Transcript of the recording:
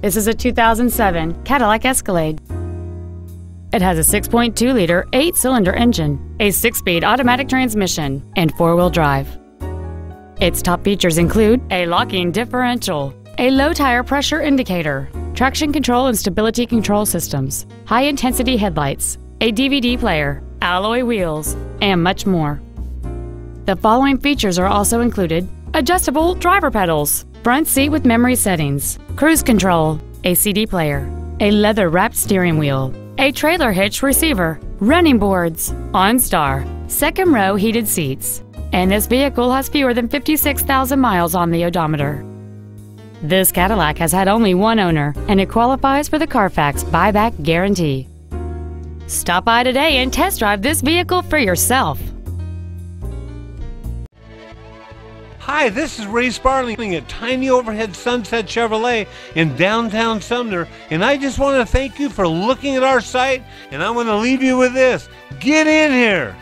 This is a 2007 Cadillac Escalade. It has a 6.2 liter, 8 cylinder engine, a 6 speed automatic transmission, and 4 wheel drive. Its top features include a locking differential, a low tire pressure indicator, traction control and stability control systems, high intensity headlights, a DVD player, alloy wheels, and much more. The following features are also included adjustable driver pedals, front seat with memory settings, cruise control, a CD player, a leather wrapped steering wheel, a trailer hitch receiver, running boards, OnStar, second row heated seats, and this vehicle has fewer than 56,000 miles on the odometer. This Cadillac has had only one owner and it qualifies for the Carfax buyback guarantee. Stop by today and test drive this vehicle for yourself. Hi, this is Ray Sparling at Tiny Overhead Sunset Chevrolet in downtown Sumner, and I just want to thank you for looking at our site, and I'm going to leave you with this. Get in here!